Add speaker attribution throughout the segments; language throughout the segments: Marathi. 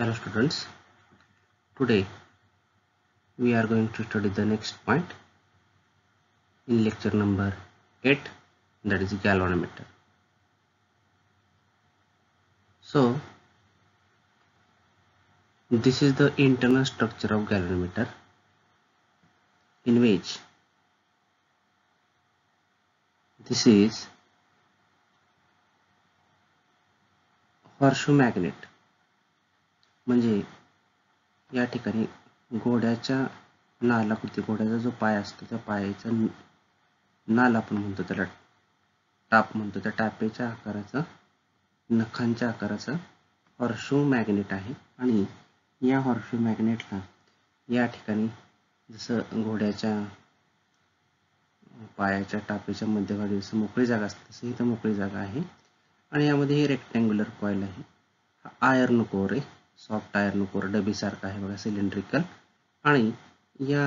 Speaker 1: Hello students, today we are going to study the next point in lecture number 8 that is galvanometer. So this is the internal structure of galvanometer in which this is horseshoe magnet म्हणजे या ठिकाणी घोड्याच्या नालाकृती घोड्याचा जो पाय असतो त्या पायाचा नाल आपण म्हणतो त्याला टाप म्हणतो. त्या टापेच्या आकाराचा नखांच्या आकाराचा हॉर्शू मॅग्नेट आहे. आणि या हॉर्शू मॅग्नेटला या ठिकाणी जसं घोड्याच्या पायाच्या टापेच्या मध्यभागी जसं मोकळी जागा असते तसं इथं मोकळी जागा आहे. आणि यामध्ये हे रेक्टँग्युलर कॉईल आहे. हा आयर्न कोर आहे. सॉफ्ट टायर कोर डबीसारखा आहे बघा सिलेंड्रिकल आणि या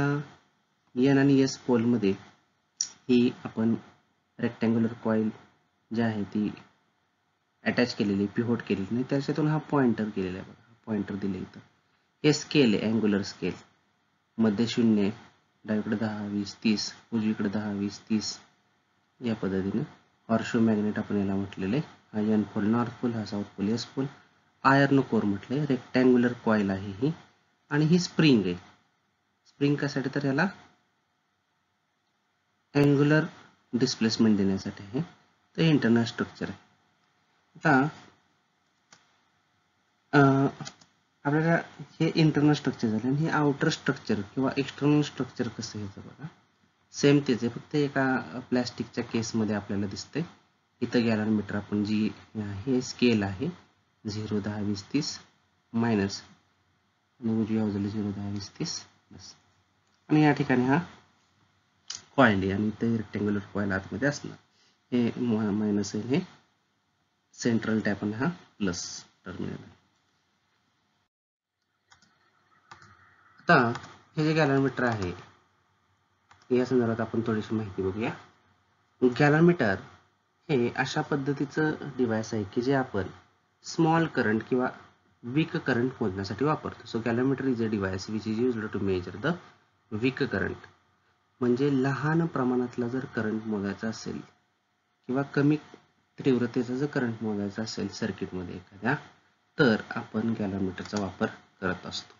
Speaker 1: एन आणि एस पोलमध्ये ही आपण रेक्टँग्युलर कॉईल जी आहे ती अटॅच केलेली पिहोट केलेली. नाही त्याच्यातून हा पॉइंटर केलेला आहे बघा पॉइंटर दिले इथं. हे स्केल आहे अँग्युलर स्केल मध्ये शून्य डावीकडे दहा वीस तीस उजवीकडे दहा वीस तीस. या पद्धतीने हॉर्शो मॅग्नेट आपण याला म्हटलेले हा एन पोल नॉर्थ पोल हा south pole S pole iron core म्हटले रेक्टँग्युलर कॉईल आहे ही. आणि ही स्प्रिंग आहे. स्प्रिंग कशासाठी तर याला? अँग्युलर डिस्प्लेसमेंट देण्यासाठी आहे. तर इंटरनल स्ट्रक्चर आहे. आता आपल्याला हे इंटरनल स्ट्रक्चर झालं आणि हे आउटर स्ट्रक्चर किंवा एक्सटर्नल स्ट्रक्चर कसं यायचं बघा. सेम तेच आहे. फक्त एका प्लॅस्टिकच्या केसमध्ये आपल्याला दिसतंय. इथं गॅलनमीटर आपण जी हे स्केल आहे. झिरो दहा वीस तीस मायनस आणि उजव्या बाजूला झिरो दहा वीस तीस बस. आणि या ठिकाणी हा कॉईल आहे आणि ते रेक्टेंग्युलर कॉईल आतमध्ये असणार. हे मायनस आहे हे सेंट्रल टॅप आणि हा प्लस टर्मिनल आता हे जे गॅलनमीटर आहे या संदर्भात आपण थोडीशी माहिती बघूया. गॅलनमीटर हे अशा पद्धतीचं डिव्हाइस आहे की जे आपण स्मॉल करंट किंवा वीक करंट मोजण्यासाठी वापरतो. So galvanometer is a device which is use to measure the weak current म्हणजे लहान प्रमाणातला जर करंट मोजायचा असेल किंवा कमी तीव्रतेचा जर करंट मोजायचा असेल सर्किटमध्ये एखाद्या तर आपण गॅलोमीटरचा वापर करत असतो.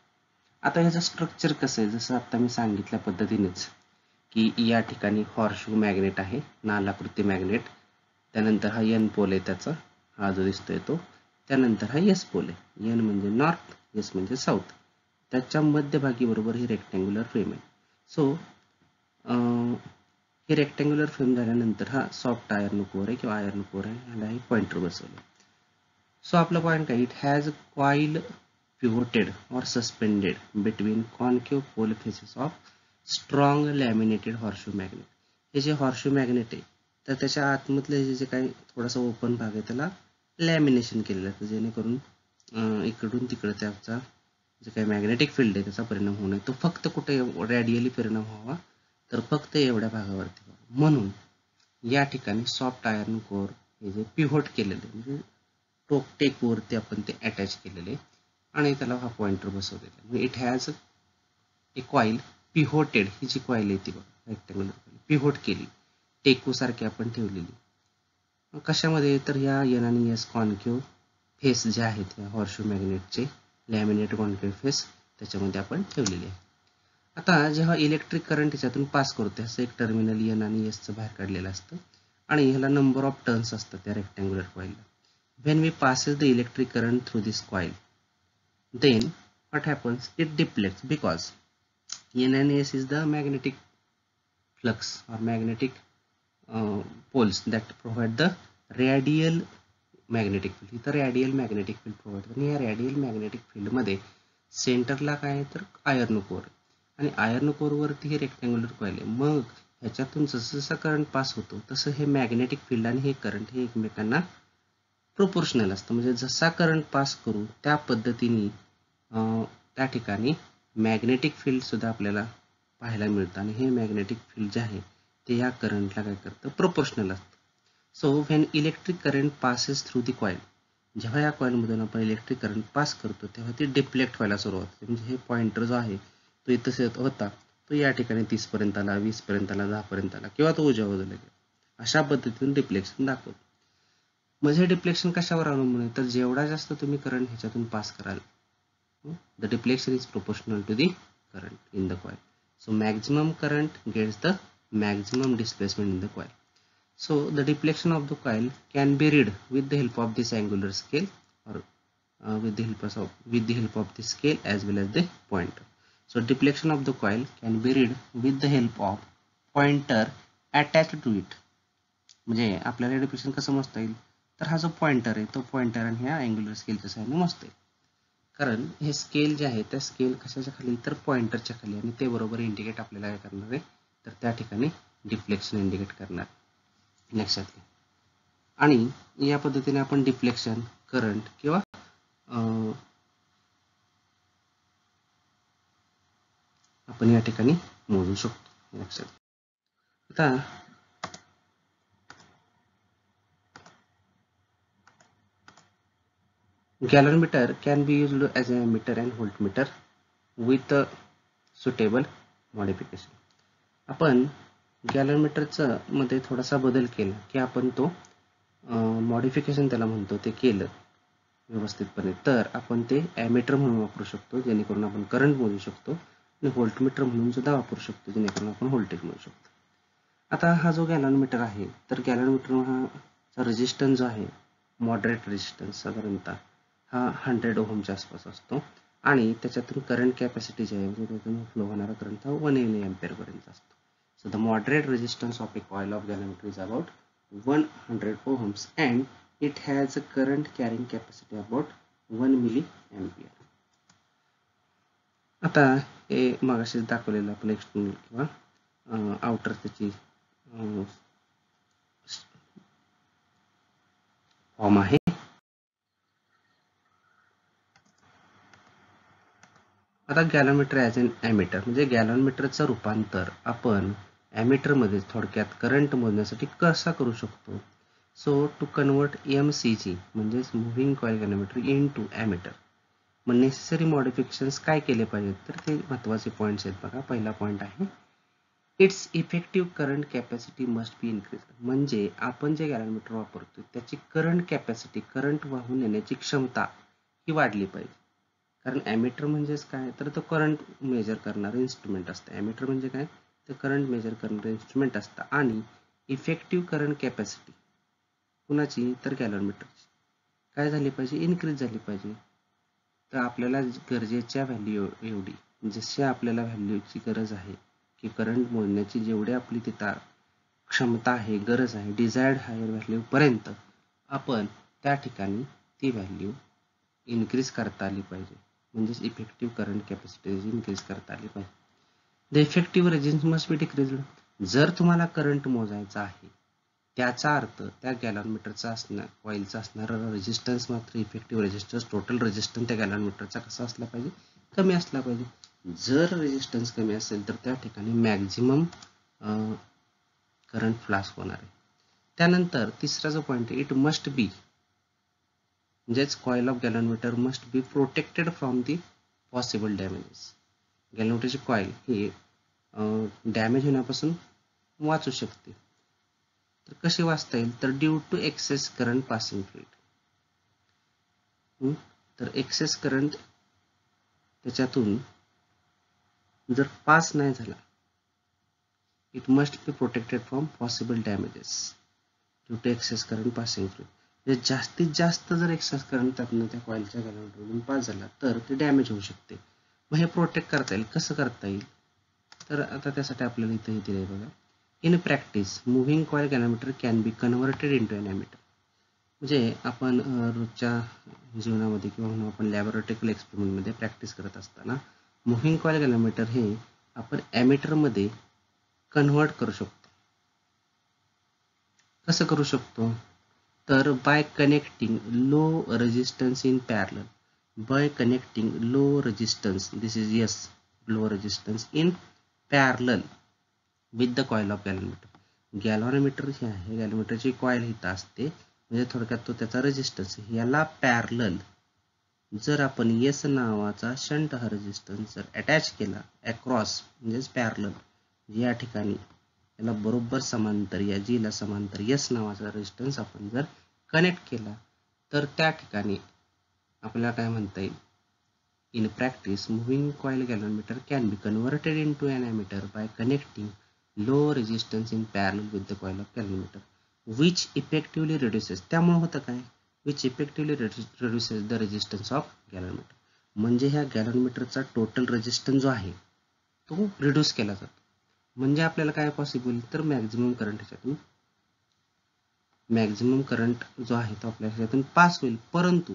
Speaker 1: आता ह्याचं स्ट्रक्चर कसं आहे? जसं आता मी सांगितल्या पद्धतीनेच की या ठिकाणी हॉर्शू मॅग्नेट आहे नालाकृती मॅग्नेट त्यानंतर हा एन पोल आहे त्याचा. हा जो दिसतोय तो. त्यानंतर हा यस पोल आहे. एन म्हणजे नॉर्थ यस म्हणजे साऊथ त्याच्या मध्यभागी बरोबर ही रेक्टँग्युलर फ्रेम आहे. सो हे रेक्टँग्युलर फ्रेम झाल्यानंतर हा सॉफ्ट आयर्न कोर आहे किंवा आयर्न कोर आहे ह्याला हे पॉइंटर बसवलं सो आपला पॉइंट काय? It has coil pivoted or suspended between concave pole faces of strong laminated horseshoe magnet हे जे हॉर्शू मॅग्नेट आहे तर त्याच्या आतमधले जे जे काही थोडासा ओपन भाग आहे त्याला लॅमिनेशन केलेलं आहे. जेणेकरून इकडून तिकडं त्याचा जे काही मॅग्नेटिक फील्ड आहे त्याचा परिणाम होऊ नये. तो फक्त कुठे रॅडियली परिणाम व्हावा तर फक्त एवढ्या भागावरती व्हावा. म्हणून या ठिकाणी सॉफ्ट आयर्न कोर हे जे पिव्होट केलेले म्हणजे टोकटेक वरती आपण ते अटॅच केलेले आणि त्याला हा पॉइंटर बसवलेला म्हणजे it has a coil pivoted ही जी कॉईल आहे ती बघा रेक्टँग्युलर कॉईल पिहोट केली. टेकूसारखी आपण ठेवलेली. कशामध्ये तर या एन आणि एस कॉन्क्यू फेस जे आहेत या हॉर्शू मॅग्नेटचे लॅमिनेट कॉन्क्यू फेस त्याच्यामध्ये आपण ठेवलेले आहे. आता जेव्हा इलेक्ट्रिक करंट याच्यातून पास करतो असं एक टर्मिनल एन आणि एसचं बाहेर काढलेलं असतं आणि ह्याला नंबर ऑफ टर्न्स असतात त्या rectangular कॉईलला when we passes the electric current through this coil then what happens? It deflects because N N S is the magnetic flux or magnetic uh, poles that provide the radial magnetic field इथं रॅडियल मॅग्नेटिक फील्ड प्रोव्हाइड आणि या रॅडियल मॅग्नेटिक फील्डमध्ये सेंटरला काय आहे तर आयर्न कोर आणि आयर्न कोरवरती हे रेक्टँग्युलर कॉईल आहे. मग ह्याच्यातून जसं जसं करंट पास होतो तसं हे मॅग्नेटिक फील्ड आणि हे करंट हे एकमेकांना प्रोपोर्शनल असतं. म्हणजे जसा करंट पास करू त्या पद्धतीने त्या ठिकाणी मॅग्नेटिक फील्डसुद्धा आपल्याला पाहायला मिळतं. आणि हे मॅग्नेटिक फील्ड जे आहे ते या करंटला काय करतं? प्रोपोर्शनल असतं. So when electric current passes through the coil जेव्हा या कॉईलमधून आपण इलेक्ट्रिक करंट पास करतो तेव्हा ती डिप्लेक्ट व्हायला सुरुवात होते. म्हणजे हे पॉइंटर जो आहे तो इथं होता. तो या ठिकाणी तीसपर्यंत आला वीसपर्यंत आला दहापर्यंत आला किंवा तो उजव्या बाजूला गेला. अशा पद्धतीने डिप्लेक्शन दाखवतो. म्हणजे हे डिप्लेक्शन कशावर अवलंबून आहे? तर जेवढा जास्त तुम्ही करंट ह्याच्यातून पास कराल the deflection is proportional to the current in the coil so maximum current gets the maximum displacement in the coil So the deflection of the coil can be read with the help of this angular scale or uh, with the help of with the help of the scale as well as the pointer. So deflection of the coil can be read with the help of pointer attached to it. म्हणजे आपल्याला डिफ्लेक्शन कसं मोजता येईल तर हा जो पॉइंटर आहे तो पॉइंटर आणि ह्या अँग्युलर स्केलच्या साह्याने मोजता येईल कारण हे स्केल जे आहे त्या स्केल कशाच्या खाली तर पॉइंटरच्या खाली आणि ते बरोबर इंडिकेट आपल्याला काय करणार आहे तर त्या ठिकाणी डिफ्लेक्शन इंडिकेट करणार लक्षात घ्या. आणि या पद्धतीने आपण डिफ्लेक्शन करंट किंवा आपण या ठिकाणी मोजू शकतो. लक्षात आता galvanometer can be use as ammeter and voltmeter with suitable modification आपण गॅलनमीटरचं मध्ये थोडासा बदल केला की आपण तो मॉडिफिकेशन त्याला म्हणतो ते केलं व्यवस्थितपणे. तर आपण ते ॲमीटर म्हणून वापरू शकतो जेणेकरून आपण करंट मोजू शकतो आणि व्होल्टमीटर म्हणून सुद्धा वापरू शकतो जेणेकरून आपण व्होल्टेज मोजू शकतो. आता हा जो गॅलनमीटर आहे तर गॅलनमीटर हा रेजिस्टन्स जो आहे मॉडरेट रेजिस्टन्स साधारणतः हा हंड्रेड ओहमच्या आसपास असतो. आणि त्याच्यातून करंट कॅपॅसिटी जी आहे म्हणजे त्यातून फ्लो होणारा करंट हा वन एल एम्पेअरपर्यंत असतो. So the moderate resistance of a coil of galvanometer is about 100 ohms and it has a current carrying capacity about 1 milliampere. आता हे मागाशी दाखवलेलं आपलं एक्सटर्नल किंवा आउटर त्याची फॉर्म आहे आता गॅलोमीटर ॲज अन ॲमीटर म्हणजे गॅलोमीटरचं रूपांतर आपण ॲमीटरमध्ये थोडक्यात करंट मोजण्यासाठी कसा करू शकतो? So to convert M C G म्हणजेच moving coil galvanometer into ammeter मग नेसेसरी मॉडिफिकेशन्स काय केले पाहिजेत? तर ते महत्त्वाचे पॉईंट्स आहेत बघा. पहिला पॉईंट आहे. Its effective current capacity must be increase म्हणजे आपण जे गॅरामीटर वापरतो त्याची करंट कॅपॅसिटी करंट वाहून नेण्याची क्षमता ही वाढली पाहिजे. कारण ॲमिटर म्हणजेच काय? तर तो करंट मेजर करणारं इन्स्ट्रुमेंट असतं. ॲमिटर म्हणजे काय? तर करंट मेजर करणारं इन्स्ट्रुमेंट असतं आणि इफेक्टिव्ह करंट कॅपॅसिटी कुणाची? तर कॅलोमीटरची काय झाली पाहिजे? इन्क्रीज झाली पाहिजे. तर आपल्याला गरजेच्या व्हॅल्यू एवढी जशी आपल्याला व्हॅल्यूची गरज आहे की करंट मोजण्याची जेवढी आपली तिथं क्षमता आहे गरज आहे डिझायर्ड हायर व्हॅल्यूपर्यंत आपण त्या ठिकाणी ती व्हॅल्यू इन्क्रीज करता आली पाहिजे. म्हणजेच इफेक्टिव्ह करंट कॅपॅसिटी इन्क्रीज करता आली पाहिजे. The effective resistance must be decrease जर तुम्हाला करंट मोजायचा आहे त्याचा अर्थ त्या गॅलॉनमीटरचा असणार कॉईलचा असणारा रेजिस्टन्स मात्र इफेक्टिव्ह रेजिस्टन्स टोटल रेजिस्टन्स त्या गॅलॉनमीटरचा कसा असला पाहिजे? कमी असला पाहिजे. जर रेजिस्टन्स कमी असेल तर त्या ठिकाणी मॅक्झिमम करंट फ्लास होणार आहे. त्यानंतर तिसरा जो पॉईंट आहे इट मस्ट बी म्हणजेच coil of galvanometer must be protected from the possible damages गॅलॉनमीटरची coil ही डॅमेज होण्यापासून वाचू शकते. तर कसे वाचता येईल? तर due to excess current passing fluid तर एक्सेस करंट त्याच्यातून जर पास नाही झाला it must be protected from possible damages due to excess current passing fluid म्हणजे जास्तीत जास्त जर एक्सेस करंट त्यातनं त्या कॉईलच्या गॅलॉनमधून पास झाला तर ते डॅमेज होऊ शकते. मग हे प्रोटेक्ट करता येईल. कसं करता येईल? तर आता त्यासाठी आपल्याला इथं दिलं आहे बघा. In practice moving coil galvanometer can be converted into an ammeter म्हणजे आपण रोजच्या जीवनामध्ये किंवा म्हणून आपण लॅबोरेटरिकल एक्सपेरिमेंटमध्ये प्रॅक्टिस करत असताना मुव्हिंग कॉईल गॅनोमीटर हे आपण ॲमीटरमध्ये कन्व्हर्ट करू शकतो. कसं करू शकतो? तर by connecting low resistance in parallel by connecting low resistance. This is yes low resistance in parallel with the coil of galvanometer. Galvanometer जे आहे गॅलॉनोमीटरची कॉईल इथं असते म्हणजे थोडक्यात तो त्याचा रेजिस्टन्स याला पॅरल जर आपण येस नावाचा शंट हा रेजिस्टन्स जर अटॅच केला अक्रॉस म्हणजेच पॅरल या ठिकाणी याला बरोबर समांतर या जीला समांतर यस नावाचा रेजिस्टन्स आपण जर कनेक्ट केला तर त्या ठिकाणी आपल्याला काय म्हणता येईल? In practice moving coil galvanometer can be converted into an ammeter by connecting low resistance in parallel with the coil of galvanometer which effectively reduces त्यामुळे होतं काय? Which effectively reduces the resistance of galvanometer म्हणजे ह्या गॅलोमीटरचा टोटल रेजिस्टन्स जो आहे तो रिड्यूस केला जातो. म्हणजे आपल्याला काय पॉसिबल तर मॅक्झिमम करंट ह्याच्यातून मॅक्झिमम करंट जो आहे तो आपल्या ह्याच्यातून पास होईल. परंतु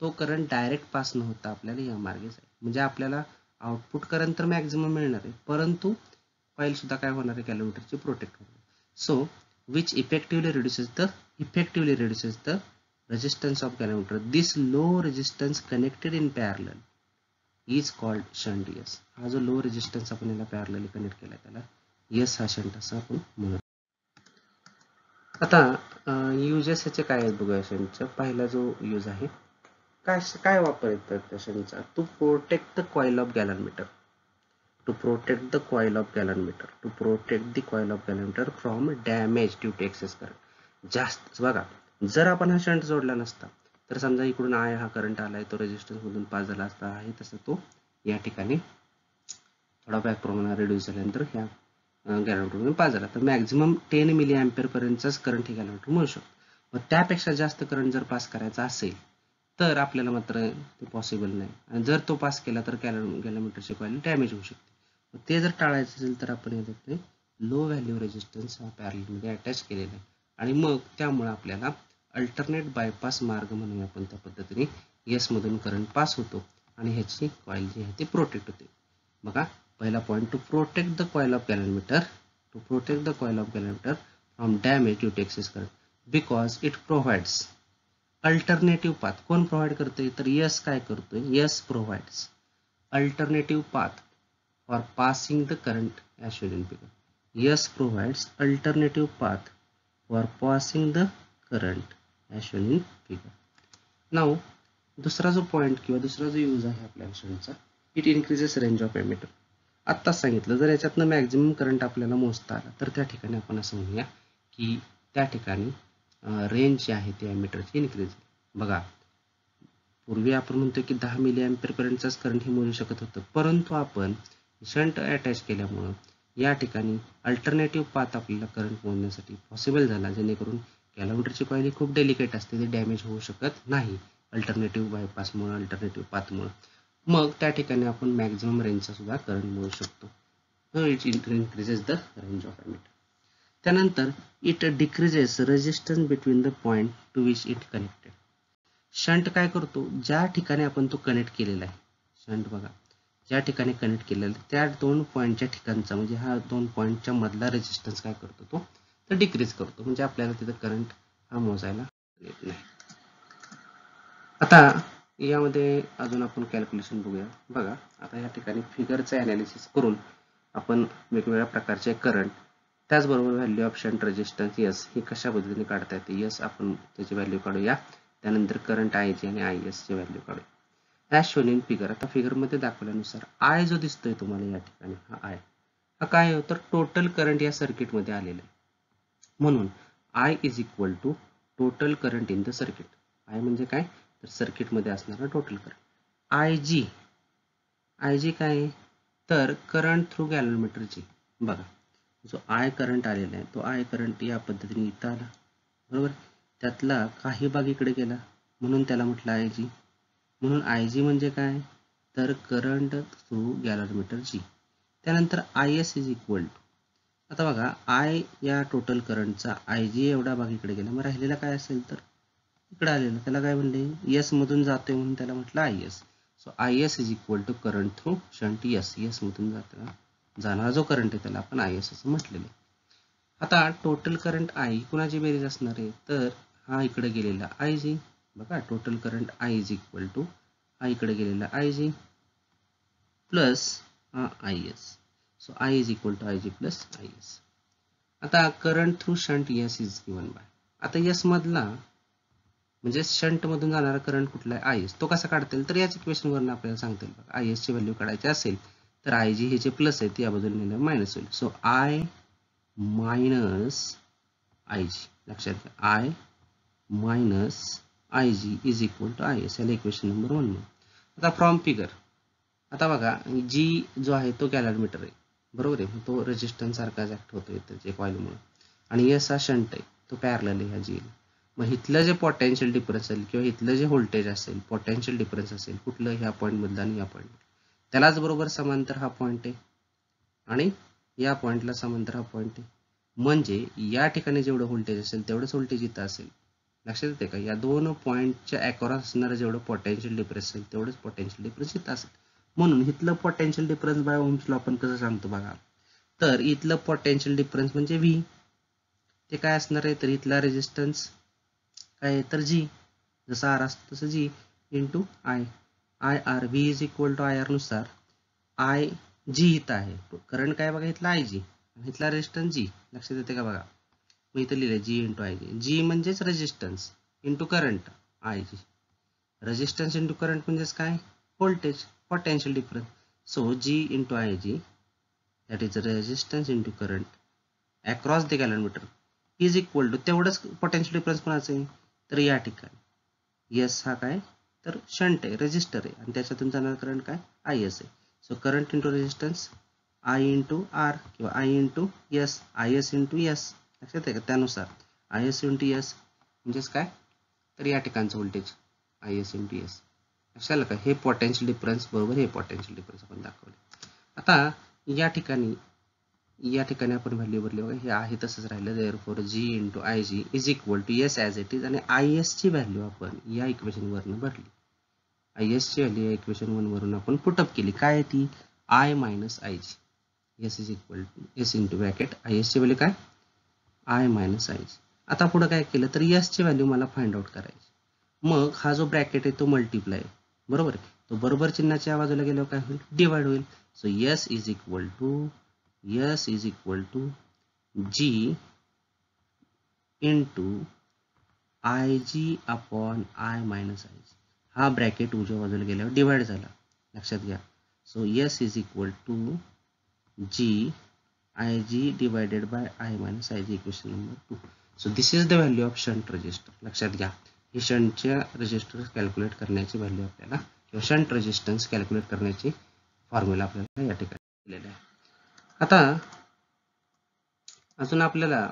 Speaker 1: तो करंट डायरेक्ट पास न होता आपल्याला या मार्गे जाईल म्हणजे आपल्याला आउटपुट करंट तर मॅक्झिमम मिळणार आहे. परंतु कॉईल सुद्धा काय होणार आहे? कॅलोमीटरची प्रोटेक्ट होणार so which effectively reduces the effectively reduces the resistance of galvanometer this low resistance connected in parallel is called shunt yes हा जो लो रेजिस्टन्स आपण याला पॅरल कनेक्ट केला त्याला यस हा शंट असं आपण म्हणू. आता युजेस ह्याचे काय आहेत बघूया शंटचा पहिला जो यूज आहे काय काय वापर येतात त्या to protect the coil of galvanometer to protect the coil of galvanometer to protect the coil of galvanometer from damage due to excess current जास्त बघा जर आपण हा शंट जोडला नसता तर समजा इकडून आय हा करंट आलाय तो रेजिस्टन्स मधून पास झाला असता आहे तसं तो या ठिकाणी थोडा बॅक प्रमाणात रिड्यूस झाल्यानंतर ह्या गॅलमीटरमधून पास झाला. तर मॅक्झिमम टेन मिली अँपेअर पर्यंतचाच करंट हे गॅलमीटर मिळू शकतो. मग त्यापेक्षा जास्त करंट जर पास करायचा असेल तर आपल्याला मात्र ते पॉसिबल नाही. आणि जर तो पास केला तर गॅलोमीटरची कॉईल डॅमेज होऊ शकते. ते जर टाळायचं असेल तर आपण याच्यात लो व्हॅल्यू रेजिस्टन्स हा पॅरलमध्ये अटॅच केलेला आहे. आणि मग त्यामुळे आपल्याला अल्टरनेट बायपास मार्ग म्हणून आपण त्या पद्धतीने येसमधून करंट पास होतो. आणि ह्याची कॉईल जी आहे ती प्रोटेक्ट होते. बघा पहिला point to protect the coil of galvanometer to protect the coil of galvanometer from damage due to excess current because it provides alternative path कोण प्रोव्हाइड करतोय? तर यस काय करतोय? S provides alternative path for passing the current as pickup S provides alternative path for passing the current as shown in नाव दुसरा जो पॉईंट किंवा दुसरा जो यूज आहे आपल्या शनचा it increases range of ammeter आत्ताच सांगितलं जर याच्यातनं मॅक्झिमम करंट आपल्याला मोजता आला तर त्या ठिकाणी आपण असं म्हणूया की त्या ठिकाणी रेंज जी आहे ती मीटरची इन्क्रीज बघा पूर्वी आपण म्हणतो की दहा मिली पर्यंतचाच करंट हे मोजू शकत होतं. परंतु आपण शंट अटॅच केल्यामुळं या ठिकाणी अल्टरनेटिव्ह पाथ आपल्याला करंट मोजण्यासाठी पॉसिबल झाला जेणेकरून कॅलोमीटरची कॉईल ही खूप डेलिकेट असते ती डॅमेज होऊ शकत नाही. अल्टरनेटिव्ह बायपासमुळं अल्टरनेटिव्ह पाथमुळं मग त्या ठिकाणी आपण मॅक्झिमम रेंजचा सुद्धा करंट मिळू शकतो. It increases the range of ammeter त्यानंतर it decreases resistance between the point to which it connected shunt काय करतो? ज्या ठिकाणी आपण तो कनेक्ट केलेला आहे. शंट बघा. ज्या ठिकाणी कनेक्ट केलेला आहे त्या दोन पॉईंटच्या ठिकाणचा म्हणजे हा दोन पॉईंटच्या मधला रेजिस्टन्स काय करतो तो? तर डिक्रीज करतो. म्हणजे आपल्याला तिथं करंट हा मोजायला येत नाही. आता यामध्ये अजून आपण कॅल्क्युलेशन बघूया. बघा आता या ठिकाणी फिगरचं अनालिसिस करून आपण वेगवेगळ्या प्रकारचे करंट त्याचबरोबर value of shunt resistance S हे कशा पद्धतीने काढता येते? यस आपण त्याची व्हॅल्यू काढूया. त्यानंतर करंट आय जी आणि आय एस ची व्हॅल्यू काढूया. ॲज शोन इन फिगर आता फिगरमध्ये दाखवल्यानुसार आय जो दिसतोय तुम्हाला या ठिकाणी हा आय हा काय होतं टोटल करंट या सर्किटमध्ये आलेला आहे. म्हणून I is equal to total current in the circuit I म्हणजे काय? तर सर्किटमध्ये असणारा total current I G I G काय तर करंट थ्रू गॅलोमीटरची बघा. जो आय करंट आलेला आहे तो आय करंट या पद्धतीने इथं आला. बरोबर? त्यातला काही भाग इकडे गेला. म्हणून त्याला म्हटलं आय जी म्हणून आय जी म्हणजे काय? तर करंट थ्रू गॅलोमीटर जी त्यानंतर I S is equal to आता बघा आय या टोटल करंटचा आय जी एवढा भाग इकडे गेला. मग राहिलेला काय असेल तर? इकडे आलेलं. त्याला काय म्हणले? एस मधून जातोय म्हणून त्याला म्हटलं I S so I S is equal to current through shunt S S मधून जातो जाणारा जो करंट आहे त्याला आपण आय एस असं म्हटलेलं आहे. आता टोटल करंट आय कुणाची बेरीज असणार आहे? तर हा इकडे गेलेला आय जी बघा total current I is equal to हा इकडे गेलेला आय जी प्लस हा I S so I is equal to I G plus I S आता current through shunt S is given by आता एस मधला म्हणजे शंट मधून जाणारा करंट कुठला आहे? आय एस तो कसा काढता येईल? तर याच इक्वेशनवरून आपल्याला सांगता येईल. बघा आय एसची व्हॅल्यू काढायची असेल तर आय जी हे जे प्लस आहे ती या बाजूला मायनस होईल. So I minus I G लक्षात घ्या. I minus I G is equal to I S याला इक्वेशन नंबर वन आता फ्रॉम फिगर आता बघा जी जो आहे तो कॅलॅडमीटर आहे. बरोबर आहे? तो रेजिस्टन्स सारखाच ऍक्ट होतो त्याच्या कॉईलमुळे आणि एस हा शंट आहे. तो पॅरल आहे ह्या जी मग इथलं जे पोटॅन्शियल डिफरन्स असेल किंवा इथलं जे व्होल्टेज असेल पोटॅन्शियल डिफरन्स असेल कुठलं ह्या पॉईंटमधलं आणि या पॉईंटमधलं त्यालाच बरोबर समांतर हा पॉईंट आहे. आणि या पॉईंटला समांतर हा पॉईंट आहे. म्हणजे या ठिकाणी जेवढं व्होल्टेज असेल तेवढंच व्होल्टेज इथं असेल. लक्षात येते का? या दोन पॉईंटच्या अक्रॉस असणारं जेवढं पोटेन्शियल डिफरन्स असेल तेवढंच पोटेन्शियल डिफरन्स इथं असेल. म्हणून इथलं पोटेन्शियल डिफरन्स बाय ओम्सला आपण कसं सांगतो बघा? तर इथलं पोटेन्शियल डिफरन्स म्हणजे व्ही ते काय असणार आहे? तर इथला रेजिस्टन्स काय आहे? तर जी जसं आर असतो तसं G into I I R V is equal to I आरनुसार I G इथं आहे. करंट काय बघा इथला आय जी आणि इथला रेजिस्टन्स जी लक्षात येते का बघा? मी इथं लिहिलं जी इंटू आय जी जी म्हणजेच resistance into current I G resistance into current म्हणजेच काय? Voltage potential difference so G into I G that is resistance into current across the gallon is equal to तेवढंच potential डिफरन्स कोणाचं आहे? तर या ठिकाणी. एस हा काय? तर शंट आहे रेजिस्टर आहे. आणि त्याच्यातून जाणार करंट काय? आय एस आहे. So current into resistance I into R किंवा I into S I S into S लक्षात आहे का? त्यानुसार. आय एस इंटू एस म्हणजेच काय? तर या ठिकाणचं voltage I S into S लक्षात का? हे पोटेन्शियल डिफरन्स बरोबर हे पोटेन्शियल डिफरन्स आपण दाखवले आता या ठिकाणी या ठिकाणी आपण व्हॅल्यू भरली बघा हे आहे तसंच राहिलं. Therefore G into I G is equal to S as it is आणि आय एसची व्हॅल्यू आपण या इक्वेशनवरनं भरली. आय एसची व्हॅल्यू या इक्वेशन वरून आपण पुटअप केली. काय आहे ती? I minus I G S is equal to S into bracket I एसची व्हॅल्यू काय? आय मायनस आय जी आता पुढं काय केलं? तर एसची व्हॅल्यू मला फाइंड आउट करायची. मग हा जो ब्रॅकेट आहे तो मल्टिप्लाय बरोबर आहे? तो बरोबर चिन्हाच्या बाजूला गेल्यावर काय होईल? डिवाइड होईल. So S is equal to S is equal to G into I G upon I minus I G हा ब्रॅकेट उजव्या बाजूला गेल्यावर डिवाइड झाला. लक्षात घ्या. So S is equal to G I G divided by I minus I G equation number two so this is the value of shunt register लक्षात घ्या. हे शंटच्या रजिस्टर कॅल्क्युलेट करण्याची व्हॅल्यू आपल्याला किंवा शंट रेजिस्टन्स कॅल्क्युलेट करण्याची फॉर्म्युला आपल्याला या ठिकाणी दिलेला आहे. आता अजून आपल्याला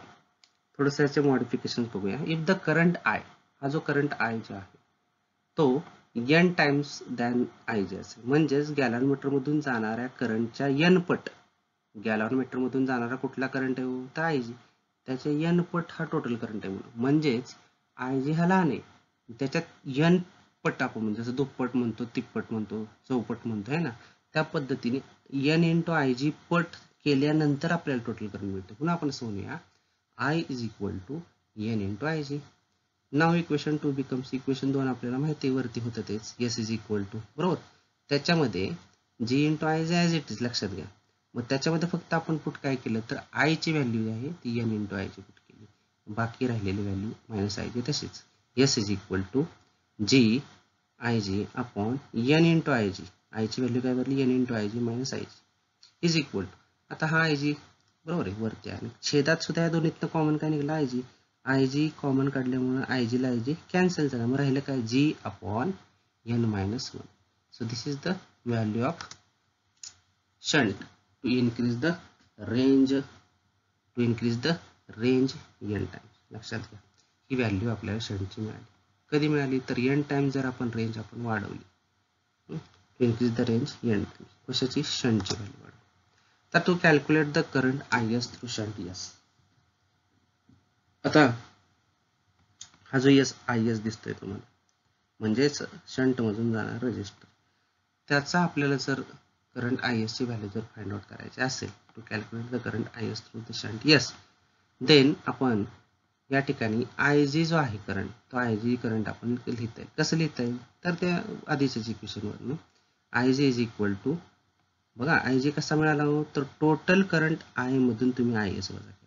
Speaker 1: थोडंसं याचे मॉडिफिकेशन बघूया. इफ द करंट आय हा जो करंट आय जो आहे तो एन टाइम्स दॅन आय जे असेल म्हणजेच गॅलॉन मधून जाणाऱ्या करंटच्या एन पट गॅलॉन मधून जाणारा कुठला करंट आहे हो? तर आय जी. त्याच्या एन पट हा टोटल करंट आहे म्हणून. म्हणजेच आय जी हा लहान आहे. त्याच्यात यन पट आपण म्हणजे जसं दुप्पट म्हणतो तिप्पट म्हणतो चौपट म्हणतो आहे ना? त्या पद्धतीने एन इंटू आय जी पट केल्यानंतर आपल्याला टोटल करंट मिळतो. पुन्हा आपण असं म्हणूया I is equal to N into I G now equation two becomes equation दोन आपल्याला माहिती वरती होतं तेच. एस इज इक्वल टू बरोबर? त्याच्यामध्ये G into I G as it is लक्षात घ्या. मग त्याच्यामध्ये फक्त आपण पुट काय केलं तर आयची व्हॅल्यू आहे ती एन इंटू आयची पुट बाकी राहिलेली व्हॅल्यू मायनस आय जी तशीच. S is equal to G I G upon N into I G आयची व्हॅल्यू काय भरली? N into I G minus I G is equal to आता हा आय जी बरोबर आहे वरती आणि छेदात सुद्धा या दोन्हीतनं कॉमन काय निघाला? I G. I G common काढल्यामुळे आय जीला आय जी कॅन्सल झाला. मग राहिलं काय? G upon N minus one so this is the value of shunt to increase the range to increase the range N time लक्षात घ्या. ही व्हॅल्यू आपल्याला शंटची मिळाली. कधी मिळाली? तर एन टाइम जर आपण रेंज आपण वाढवली increase the range N time कशाची? शंटची व्हॅल्यू तर तो calculate the current I S through shunt आता हा जो एस आय एस दिसतोय तुम्हाला म्हणजेच शंट मधून जाणार रजिस्टर त्याचा आपल्याला जर करंट आय एस ची व्हॅल्यू जर फाइंड आउट करायची असेल to calculate the current I S through the shunt S then आपण या ठिकाणी आय जी जो आहे करंट तो आय जी करंट आपण लिहित आहे कसं लिहित आहे तर त्या आधीच्याच इक्वेशनवरून I G is equal to बघा आय जे कसा मिळाला हो तर टोटल करंट आय मधून तुम्ही आय एस वजा केला.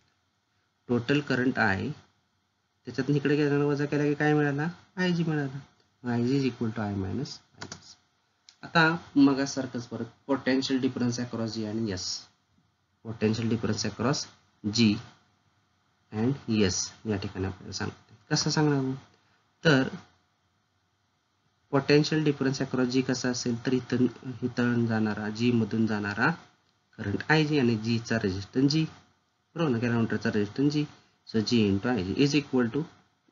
Speaker 1: टोटल करंट आय त्याच्यातून इकडे गेल्यानं वजा केला की काय मिळाला? आय जी मिळाला. I G is equal to I minus I S आता मग सारखंच परत पोटेन्शियल डिफरन्स अक्रॉस जी आणि S potential difference across G and S या ठिकाणी आपल्याला सांगते कसं सांगणार हो? तर पोटेन्शियल डिफरन्स अक्रॉस जी कसा असेल तर इथं इथं जाणारा जी मधून जाणारा करंट आय जी आणि जीचा रेजिस्टन्स जी बरोबर ना कॅलॉमीटरचा resistance G so G into I G is equal to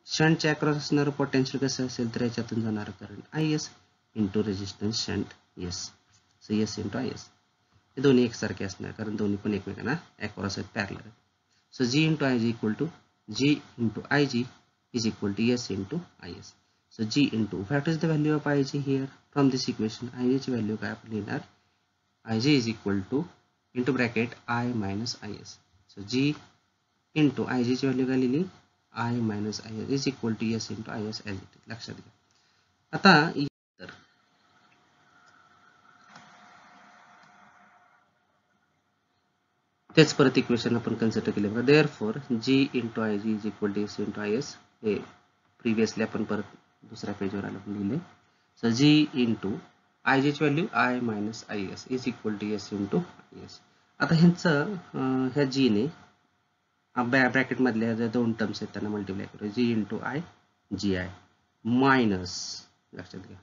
Speaker 1: शंटच्या across असणारं पोटेन्शियल कसं असेल तर याच्यातून जाणारं current I S into resistance shunt S so S into I S हे दोन्ही एकसारखे असणार कारण दोन्ही पण एकमेकांना अक्रॉस आहेत parallel so G into I G equal to G into I G is equal to S into I S So g into what is the value of ij here from this equation? ij value value काय आपण लिहिणार ig is equal to into bracket i minus is. So g into ij ची व्हॅल्यू काय लिहिली i minus is is equal to s into is as it is. लक्षात घ्या आता तेच परत इक्वेशन आपण कन्सिडर केले बघा therefore G into I G is equal to S into I S हे प्रिव्हियसली आपण परत दुसऱ्या पेजवर आलं. आपण लिहिले सो जी इंटू आय जीची value I minus I S is equal to S into I S आता ह्यांचं ह्या जीने ब्रॅ ब्रॅकेटमधल्या ज्या दोन टर्म्स आहेत त्यांना मल्टिप्लाय करू. G into I G I minus लक्षात घ्या.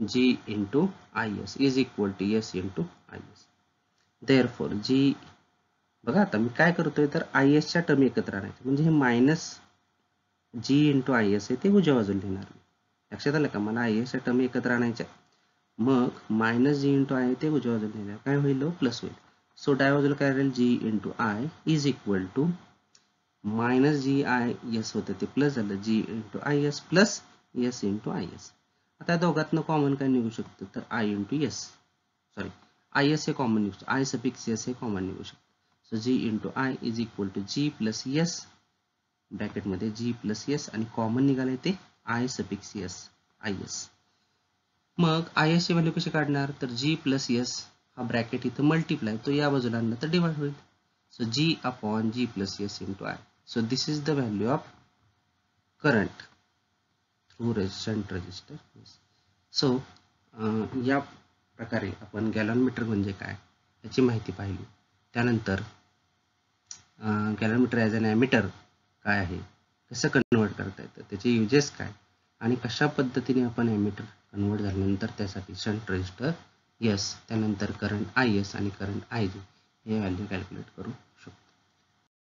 Speaker 1: G into I S is equal to S into I S therefore G बघा आता मी काय करतोय तर आय एसच्या टर्म एकत्र आणायचं. म्हणजे हे minus G into I S आहे ते उजव्या बाजूला लिहिणार लक्षात आलं का? मला आय एसच्या टर्म एकत्र आणायच्या. मग मायनस जी इंटू आय ते उजव्या बाजूला लिहिणार काय होईल? प्लस होईल. सो डाव्या बाजूला काय राहील? G into I is equal to minus G I S होतं ते प्लस झालं. G into I S plus S into I S आता दोघातनं कॉमन काय निघू शकतं? तर I into S sorry I S हे कॉमन निघू शकतो. आय सपिक्स एस हे कॉमन निघू शकतं. So G into I is equal to G plus S ब्रॅकेटमध्ये G plus S आणि कॉमन निघाले ते I suffix S I S मग आय एसची व्हॅल्यू कशी काढणार? तर जी प्लस एस हा ब्रॅकेट इथं मल्टिप्लाय तो या बाजूला आणला तर डिवाइड होईल. So G upon G plus S into I so this is the value of current through resistant register so या प्रकारे आपण गॅलॉनमीटर म्हणजे काय याची माहिती पाहिली. त्यानंतर गॅलॉनमीटर ॲज अन ॲमिटर काय आहे? कसं कन्वर्ट करता येतं? त्याचे युजेस काय? आणि कशा पद्धतीने आपण ॲमिटर कन्वर्ट झाल्यानंतर त्यासाठी शंट रजिस्टर यस त्यानंतर करंट आय एस आणि करंट आय जी हे व्हॅल्यू कॅल्क्युलेट करू.